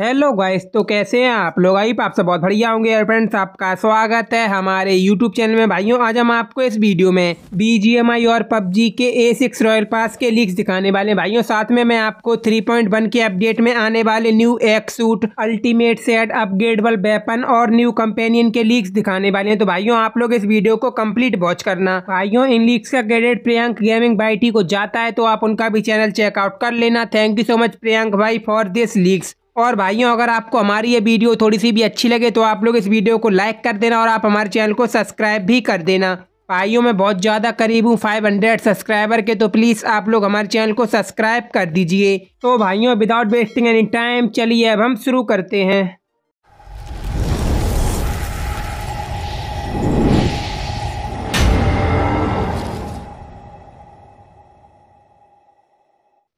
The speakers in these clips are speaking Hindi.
हेलो गाइस तो कैसे हैं आप लोग? आई आप सब बहुत बढ़िया होंगे यार फ्रेंड्स आपका स्वागत है हमारे यूट्यूब चैनल में। भाइयों, आज हम आपको इस वीडियो में बीजीएमआई और पबजी के ए सिक्स रॉयल पास के लीक्स दिखाने वाले भाइयों, साथ में मैं आपको थ्री पॉइंट वन के अपडेट में आने वाले new X suit ultimate set upgradeable weapon और न्यू कंपेनियन के लीक्स दिखाने वाले हैं। तो भाइयों, आप लोग इस वीडियो को कंप्लीट वॉच करना। भाइयों, इन लीक्स का क्रेडिट प्रियंक गेमिंग बाई को जाता है तो आप उनका भी चैनल चेकआउट कर लेना। Thank you so much Priyank भाई फॉर दिस लीक्स और भाइयों, अगर आपको हमारी ये वीडियो थोड़ी सी भी अच्छी लगे तो आप लोग इस वीडियो को लाइक कर देना और आप हमारे चैनल को सब्सक्राइब भी कर देना। भाइयों, मैं बहुत ज़्यादा करीब हूँ, फाइव हंड्रेड सब्सक्राइबर के तो प्लीज़ आप लोग हमारे चैनल को सब्सक्राइब कर दीजिए। तो भाइयों विदाउट वेस्टिंग एनी टाइम चलिए अब हम शुरू करते हैं।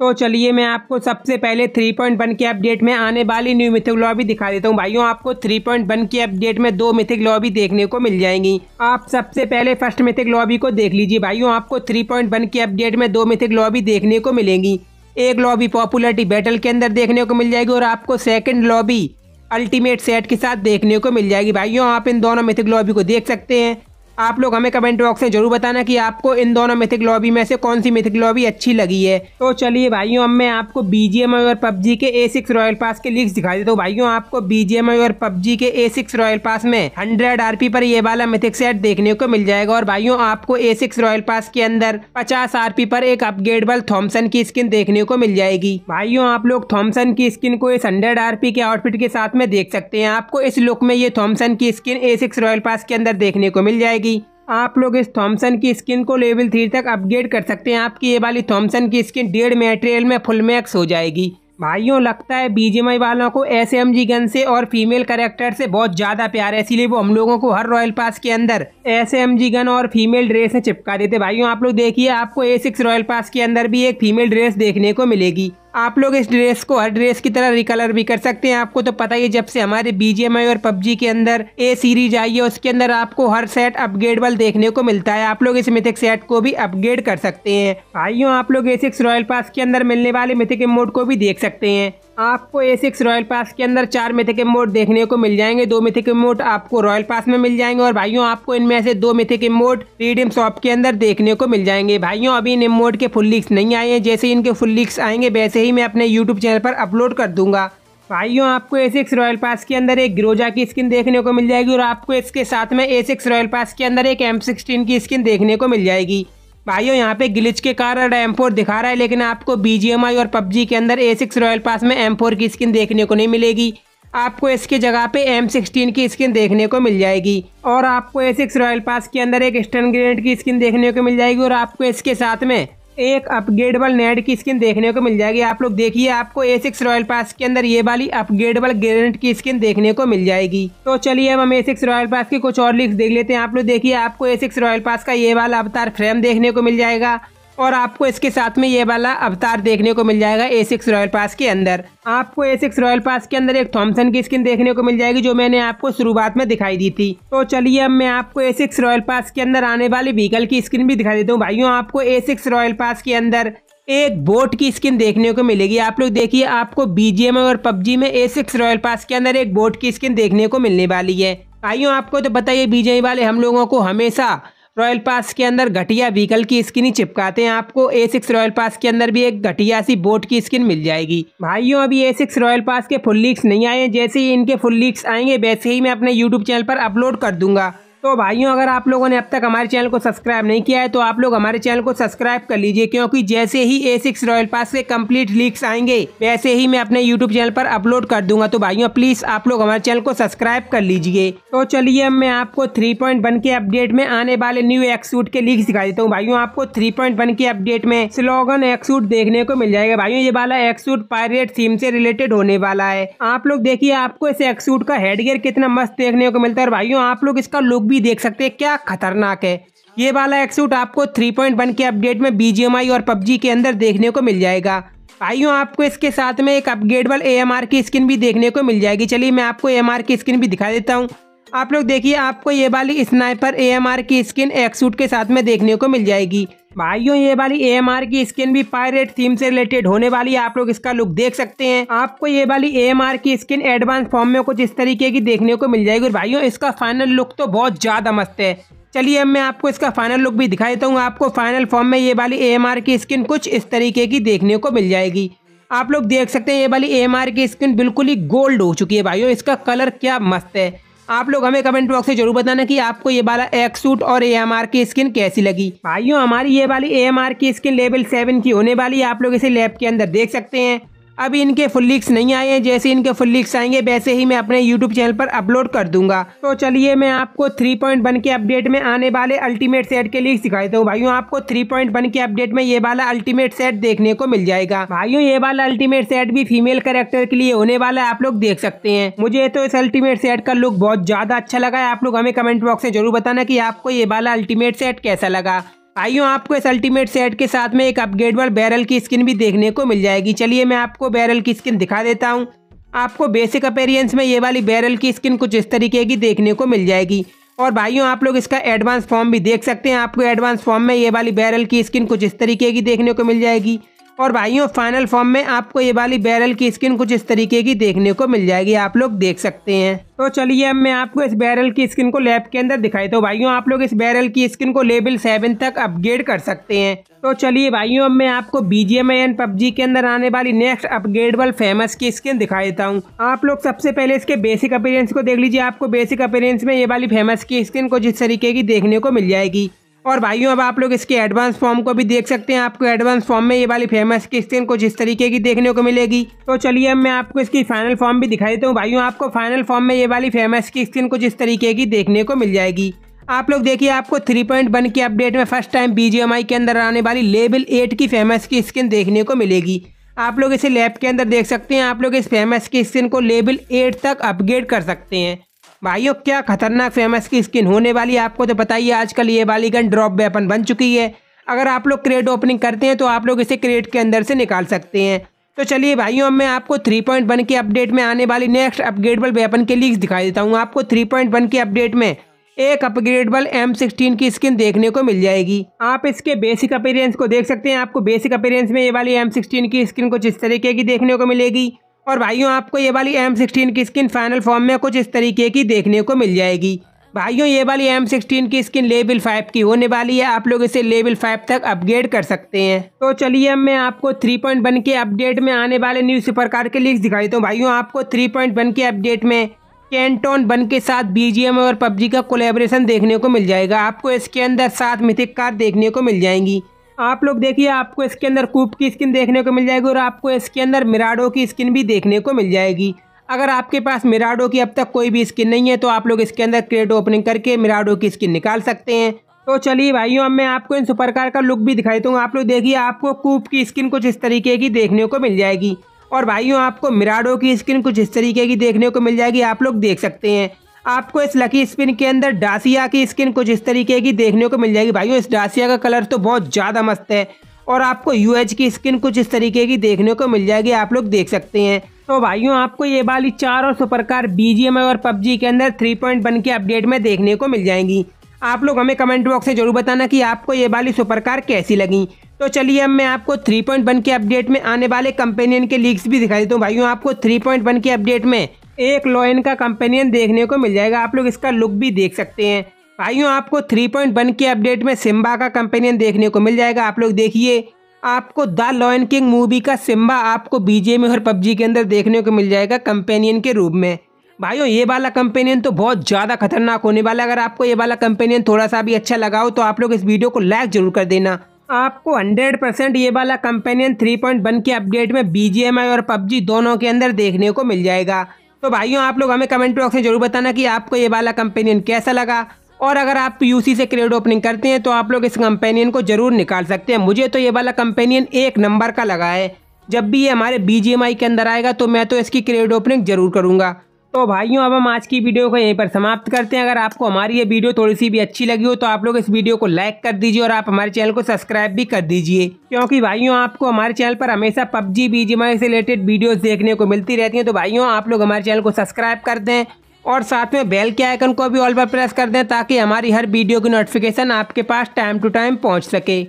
तो चलिए मैं आपको सबसे पहले 3.1 के अपडेट में आने वाली न्यू मिथिक लॉबी दिखा देता हूँ। भाइयों, आपको 3.1 के अपडेट में दो मिथिक लॉबी देखने को मिल जाएँगी। आप सबसे पहले फ़र्स्ट मिथिक लॉबी को देख लीजिए। भाइयों, आपको 3.1 के अपडेट में दो मिथिक लॉबी देखने को मिलेंगी। एक लॉबी पॉपुलरिटी बैटल के अंदर देखने को मिल जाएगी और आपको सेकेंड लॉबी अल्टीमेट सेट के साथ देखने को मिल जाएगी। भाइयों, आप इन दोनों मिथिक लॉबी को देख सकते हैं। आप लोग हमें कमेंट बॉक्स में ज़रूर बताना कि आपको इन दोनों मिथिक लॉबी में से कौन सी मिथिक लॉबी अच्छी लगी है। तो चलिए भाइयों, अब मैं आपको बीजीएम और पबजी के ए सिक्स रॉयल पास के लीक्स दिखा देता हूँ। भाइयों, आपको बीजीएम और पबजी के ए सिक्स रॉयल पास में हंड्रेड आरपी पर ये वाला मिथिक सेट देखने को मिल जाएगा। और भाइयों, आपको ए सिक्स रॉयल पास के अंदर पचास आरपी पर एक अपग्रेडेबल थॉमसन की स्किन देखने को मिल जाएगी। भाइयों, आप लोग थॉमसन की स्किन को इस हंड्रेड आरपी के आउटफिट के साथ में देख सकते हैं। आपको इस लुक में ये थॉमसन की skin A six royal pass के अंदर देखने को मिल जाएगी। आप लोग इस थॉमसन की स्किन को लेवल थ्री तक अपग्रेड कर सकते हैं। आपकी ये वाली थॉमसन की स्किन डेढ़ मेटेरियल में फुल मैक्स हो जाएगी। भाइयों, लगता है बीजेमआई वालों को एस एम जी गन से और फीमेल करेक्टर से बहुत ज़्यादा प्यार है, इसीलिए वो हम लोगों को हर रॉयल पास के अंदर एस एम जी गन और फीमेल ड्रेस से चिपका देते भाइयों, आप लोग देखिए, आपको ए सिक्स रॉयल पास के अंदर भी एक फीमेल ड्रेस देखने को मिलेगी। आप लोग इस ड्रेस को हर ड्रेस की तरह रिकलर भी कर सकते हैं। आपको तो पता ही है, जब से हमारे बीजेएमआई और पबजी के अंदर ए सीरीज़ आई है, उसके अंदर आपको हर सेट अपग्रेडेबल देखने को मिलता है। आप लोग इस मिथिक सेट को भी अपग्रेड कर सकते हैं। भाइयों आप लोग ए रॉयल पास के अंदर मिलने वाले मिथिक मोड को भी देख सकते हैं। आपको ए सिक्स रॉयल पास के अंदर चार मिथिक मोड देखने को मिल जाएँगे। दो मिथिक मोड आपको रॉयल पास में मिल जाएँगे और भाइयों, आपको इनमें से दो मिथिक मोड रिडीम शॉप के अंदर देखने को मिल जाएँगे। भाइयों, अभी इन मोड के फुल लीक्स नहीं आए हैं। जैसे इनके फुल लीक्स आएँगे, वैसे ही मैं अपने यूट्यूब चैनल पर अपलोड कर दूँगा। भाइयों, आपको ए सिक्स रॉयल पास के अंदर एक ग्रोजा की स्किन देखने को मिल जाएगी और आपको इसके साथ में ए सिक्स रॉयल पास के अंदर एक एम सिक्सटीन की स्किन देखने को मिल जाएगी। भाइयों, यहाँ पे गिलिच के कारण एम फोर दिखा रहा है, लेकिन आपको बीजीएमआई और पबजी के अंदर ए सिक्स रॉयल पास में एम फोर की स्किन देखने को नहीं मिलेगी। आपको इसके जगह पे एम सिक्सटीन की स्किन देखने को मिल जाएगी और आपको ए सिक्स रॉयल पास के अंदर एक स्टन ग्रेनेड की स्किन देखने को मिल जाएगी और आपको इसके साथ में एक अपग्रेडेबल नेट की स्किन देखने को मिल जाएगी। आप लोग देखिए, आपको ए सिक्स रॉयल पास के अंदर ये वाली अपग्रेडेबल ग्रेनेट की स्किन देखने को मिल जाएगी। तो चलिए हम ए सिक्स रॉयल पास के कुछ और लिख देख लेते हैं। आप लोग देखिए, आपको ए सिक्स रॉयल पास का ये वाला अवतार फ्रेम देखने को मिल जाएगा। और आपको इसके साथ में ये वाला अवतार देखने को मिल जाएगा ए सिक्स रॉयल पास के अंदर। आपको ए सिक्स रॉयल पास के अंदर एक थॉमसन की स्किन देखने को मिल जाएगी, जो मैंने आपको शुरुआत में दिखाई दी थी। तो चलिए अब मैं आपको ए सिक्स रॉयल पास के अंदर आने वाली व्हीकल की स्किन भी दिखा देता हूँ। भाइयों, आपको ए सिक्स रॉयल पास के अंदर एक बोट की स्किन देखने को मिलेगी। आप लोग देखिए, आपको बीजीएम और पबजी में ए सिक्स रॉयल पास के अंदर एक बोट की स्किन देखने को मिलने वाली है। भाइयों, आपको तो बताइए बीजेम वाले हम लोगों को हमेशा रॉयल पास के अंदर घटिया व्हीकल की स्किन ही चिपकाते हैं आपको। ए सिक्स रॉयल पास के अंदर भी एक घटिया सी बोट की स्किन मिल जाएगी। भाइयों, अभी ए सिक्स रॉयल पास के फुल लीक्स नहीं आए हैं। जैसे ही इनके फुल लीक्स आएँगे, वैसे ही मैं अपने यूट्यूब चैनल पर अपलोड कर दूँगा। तो भाइयों, अगर आप लोगों ने अब तक हमारे चैनल को सब्सक्राइब नहीं किया है तो आप लोग हमारे चैनल को सब्सक्राइब कर लीजिए, क्योंकि जैसे ही ए सिक्स रॉयल पास के कंप्लीट लीक्स आएँगे, वैसे ही मैं अपने यूट्यूब चैनल पर अपलोड कर दूँगा। तो भाइयों प्लीज़ आप लोग हमारे चैनल को सब्सक्राइब कर लीजिए। तो चलिए अब मैं आपको थ्री पॉइंट वन के अपडेट में आने वाले न्यू एक्सूट के लीक्स दिखा देता हूँ। भाइयों, आपको थ्री पॉइंट वन के अपडेट में स्लोगन एक्सूट देखने को मिल जाएगा। भाइयों, ये वाला एक्सूट पायरेट थीम से रिलेटेड होने वाला है। आप लोग देखिए, आपको इस एक्सूट का हेडगेयर कितना मस्त देखने को मिलता है। और भाइयों, आप लोग इसका लुक भी देख सकते हैं, क्या खतरनाक है। ये वाला एक्सूट आपको 3.1 के अपडेट में बीजीएमआई और पबजी के अंदर देखने को मिल जाएगा। भाइयों, आपको इसके साथ में एक अपग्रेडेबल ए की स्किन भी देखने को मिल जाएगी। चलिए मैं आपको एएमआर की स्किन भी दिखा देता हूँ। आप लोग देखिए, आपको ये वाली स्नाइपर एएमआर की स्किन एक्सूट के साथ में देखने को मिल जाएगी। भाइयों, ये वाली ए की स्किन भी पायरेट थीम से रिलेटेड होने वाली है। आप लोग इसका लुक देख सकते हैं। आपको ये वाली ए की स्किन एडवांस फॉर्म में कुछ इस तरीके की देखने को मिल जाएगी। और भाइयों, इसका फाइनल लुक तो बहुत ज़्यादा मस्त है। चलिए, अब मैं आपको इसका फाइनल लुक भी दिखा देता हूँ। आपको फाइनल फॉर्म में ये वाली एएमआर की स्किन कुछ इस तरीके की देखने को मिल जाएगी। आप लोग देख सकते हैं, ये वाली एएमआर की स्किन बिल्कुल ही गोल्ड हो चुकी है। भाइयों, इसका कलर क्या मस्त है। आप लोग हमें कमेंट बॉक्स से ज़रूर बताना कि आपको ये वाला एक सूट और एएमआर की स्किन कैसी लगी। भाइयों, हमारी ये वाली ए की स्किन लेवल सेवन की होने वाली है। आप लोग इसे लैब के अंदर देख सकते हैं। अभी इनके फुल लीक्स नहीं आए हैं। जैसे इनके फुल लीक्स आएँगे, वैसे ही मैं अपने यूट्यूब चैनल पर अपलोड कर दूँगा। तो चलिए मैं आपको थ्री पॉइंट वन के अपडेट में आने वाले अल्टीमेट सेट के लीक्स दिखाई हूँ। भाइयों, आपको थ्री पॉइंट वन के अपडेट में ये वाला अल्टीमेट सेट देखने को मिल जाएगा। भाइयों, ये वाला अल्टीमेट सेट भी फीमेल करेक्टर के लिए होने वाला है, आप लोग देख सकते हैं। मुझे तो इस अल्टीमेट सेट का लुक बहुत ज़्यादा अच्छा लगा है। आप लोग हमें कमेंट बॉक्स में ज़रूर बताना की आपको ये वाला अल्टीमेट सेट कैसा लगा। आइयो आपको इस अल्टीमेट सेट के साथ में एक अपग्रेडेबल बैरल की स्किन भी देखने को मिल जाएगी। चलिए मैं आपको बैरल की स्किन दिखा देता हूँ। आपको बेसिक अपेरियंस में ये वाली बैरल की स्किन कुछ इस तरीके की देखने को मिल जाएगी। और भाइयों, आप लोग इसका एडवांस फॉर्म भी देख सकते हैं। आपको एडवांस फॉर्म में ये वाली बैरल की स्किन कुछ इस तरीके की देखने को मिल जाएगी। और भाइयों फाइनल फॉर्म में आपको ये वाली बैरल की स्किन कुछ इस तरीके की देखने को मिल जाएगी, आप लोग देख सकते हैं। तो चलिए अब मैं आपको इस बैरल की स्किन को लैब के अंदर दिखाई तो भाइयों, आप लोग इस बैरल की स्किन को लेवल सेवन तक अपग्रेड कर सकते हैं। तो चलिए भाइयों, अब मैं आपको बीजीएम एन पबजी के अंदर आने वाली नेक्स्ट अपग्रेडेबल फ़ेमस की स्किन दिखा देता हूँ। आप लोग सबसे पहले इसके बेसिक अपीरेंस को देख लीजिए। आपको बेसिक अपीरेंस में ये वाली फ़ेमस की स्किन को जिस तरीके की देखने को मिल जाएगी। और भाइयों, अब आप लोग इसके एडवांस फॉर्म को भी देख सकते हैं। आपको एडवांस फॉर्म में ये वाली फ़ेमस की स्किन कुछ इस तरीके की देखने को मिलेगी। तो चलिए, अब मैं आपको इसकी फाइनल फॉर्म भी दिखाई देता हूँ। भाइयों, आपको फाइनल फॉर्म में ये वाली फ़ेमस की स्किन कुछ इस तरीके की देखने को मिल जाएगी। आप लोग देखिए, आपको थ्री पॉइंट वन के अपडेट में फ़र्स्ट टाइम बीजीएमआई के अंदर आने वाली लेवल एट की फ़ेमस की स्किन देखने को मिलेगी। आप लोग इसे लैब के अंदर देख सकते हैं। आप लोग इस फ़ेमस की स्किन को लेवल एट तक अपग्रेड कर सकते हैं। भाइयों क्या खतरनाक फ़ेमस की स्किन होने वाली है? आपको तो बताइए आजकल ये वाली गन ड्रॉप वेपन बन चुकी है। अगर आप लोग क्रेट ओपनिंग करते हैं तो आप लोग इसे क्रेट के अंदर से निकाल सकते हैं। तो चलिए भाइयों मैं आपको थ्री पॉइंट वन के अपडेट में आने वाली नेक्स्ट अपग्रेडेबल वेपन के लीक्स दिखाई देता हूँ। आपको थ्री पॉइंट वन के अपडेट में एक अपग्रेडेबल एम सिक्सटीन की स्किन देखने को मिल जाएगी। आप इसके बेसिक अपीरियंस को देख सकते हैं। आपको बेसिक अपीरियंस में ये वाली एम सिक्सटीन की स्किन कुछ इस तरीके की देखने को मिलेगी। और भाइयों, आपको ये वाली एम सिक्सटीन की स्किन फाइनल फॉर्म में कुछ इस तरीके की देखने को मिल जाएगी। भाइयों, ये वाली एम सिक्सटीन की स्किन लेवल फाइव की होने वाली है। आप लोग इसे लेवल फाइव तक अपग्रेड कर सकते हैं। तो चलिए अब मैं आपको थ्री पॉइंट वन के अपडेट में आने वाले न्यू सुपर कार के लीक्स दिखाई हूँ। भाइयों, आपको थ्री पॉइंट वन के अपडेट में कैंटोन वन के साथ बीजीएम और पबजी का कोलेबोरेशन देखने को मिल जाएगा। आपको इसके अंदर सात मिथिक कार देखने को मिल जाएँगी। आप लोग देखिए, आपको इसके अंदर कूप की स्किन देखने को मिल जाएगी और आपको इसके अंदर मिराडो की स्किन भी देखने को मिल जाएगी। अगर आपके पास मिराडो की अब तक कोई भी स्किन नहीं है तो आप लोग इसके अंदर क्रेड ओपनिंग करके मिराडो की स्किन निकाल सकते हैं। तो चलिए भाइयों, अब मैं आपको इन सुपर कार का लुक भी दिखाई दूँगा। आप लोग देखिए, आपको कूप की स्किन कुछ इस तरीके की देखने को मिल जाएगी। और भाइयों, आपको मिराडो की स्किन कुछ इस तरीके की देखने को मिल जाएगी। आप लोग देख सकते हैं। आपको इस लकी स्पिन के अंदर डासिया की स्किन कुछ इस तरीके की देखने को मिल जाएगी। भाइयों, इस डासिया का कलर तो बहुत ज़्यादा मस्त है और आपको यूएच की स्किन कुछ इस तरीके की देखने को मिल जाएगी, आप लोग देख सकते हैं। तो भाइयों, आपको ये वाली चार और सुपर कार बीजीएम और पबजी के अंदर थ्री पॉइंट वन के अपडेट में देखने को मिल जाएँगी। आप लोग हमें कमेंट बॉक्स में ज़रूर बताना कि आपको ये वाली सुपर कार कैसी लगी। तो चलिए अब मैं आपको 3.1 के अपडेट में आने वाले कंपेनियन के लीक्स भी दिखा देता हूँ। भाइयों, आपको 3.1 के अपडेट में एक लोयन का कंपेनियन देखने को मिल जाएगा। आप लोग इसका लुक भी देख सकते हैं। भाइयों, आपको 3.1 के अपडेट में सिम्बा का कंपेनियन देखने को मिल जाएगा। आप लोग देखिए, आपको द लॉयन किंग मूवी का सिम्बा आपको बीजे में और पबजी के अंदर देखने को मिल जाएगा कंपेनियन के रूप में। भाइयों, ये वाला कंपेनियन तो बहुत ज़्यादा खतरनाक होने वाला अगर आपको ये वाला कंपेनियन थोड़ा सा भी अच्छा लगा हो तो आप लोग इस वीडियो को लाइक ज़रूर कर देना। आपको 100 परसेंट ये वाला कंपेनियन 3.1 के अपडेट में बीजीएमआई और पबजी दोनों के अंदर देखने को मिल जाएगा। तो भाइयों, आप लोग हमें कमेंट बॉक्स में ज़रूर बताना कि आपको ये वाला कंपेनियन कैसा लगा। और अगर आप यूसी से क्रेड ओपनिंग करते हैं तो आप लोग इस कंपेनियन को ज़रूर निकाल सकते हैं। मुझे तो ये वाला कंपेनियन एक नंबर का लगा है। जब भी ये हमारे बीजीएमआई के अंदर आएगा तो मैं तो इसकी क्रेड ओपनिंग ज़रूर करूँगा। तो भाइयों, अब हम आज की वीडियो को यहीं पर समाप्त करते हैं। अगर आपको हमारी ये वीडियो थोड़ी सी भी अच्छी लगी हो तो आप लोग इस वीडियो को लाइक कर दीजिए और आप हमारे चैनल को सब्सक्राइब भी कर दीजिए। क्योंकि भाइयों, आपको हमारे चैनल पर हमेशा पबजी बीजीमाई से रिलेटेड वीडियो देखने को मिलती रहती है तो भाइयों, आप लोग हमारे चैनल को सब्सक्राइब कर दें और साथ में बेल के आइकन को भी ऑल पर प्रेस कर दें, ताकि हमारी हर वीडियो की नोटिफिकेशन आपके पास टाइम टू टाइम पहुँच सके।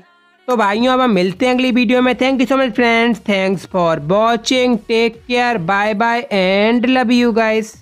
तो भाइयों, अब हम मिलते हैं अगली वीडियो में। Thank you so much friends thanks for watching take care bye bye and love you guys